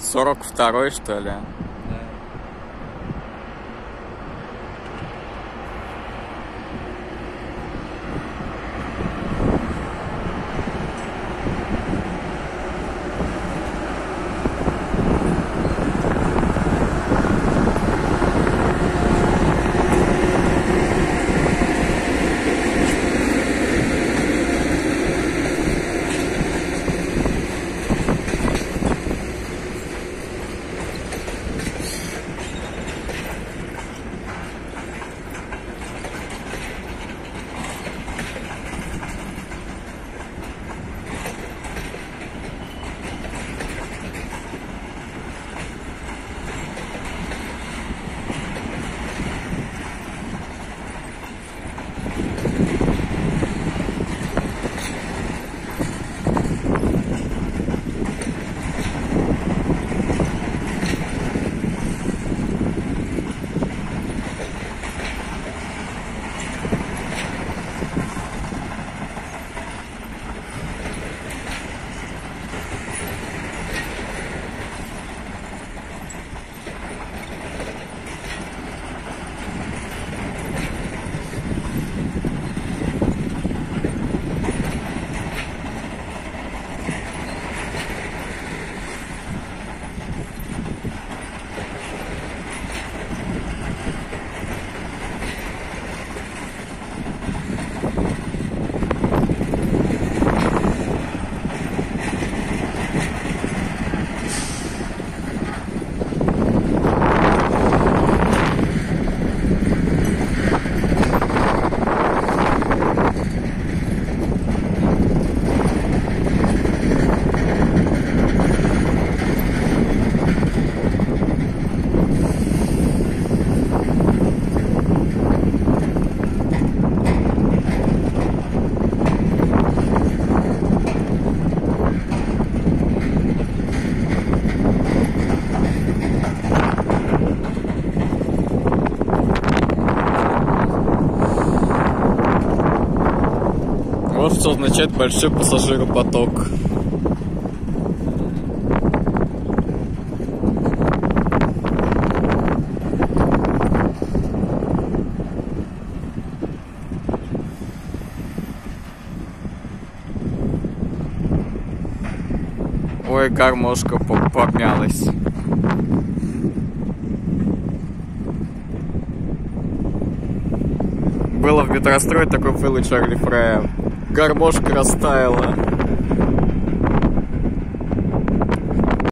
Сорок второй, что ли? Что означает большой пассажиропоток. Ой, гармошка помялась. Было в метрострой такой у Чарли Фрая. Гармошка растаяла.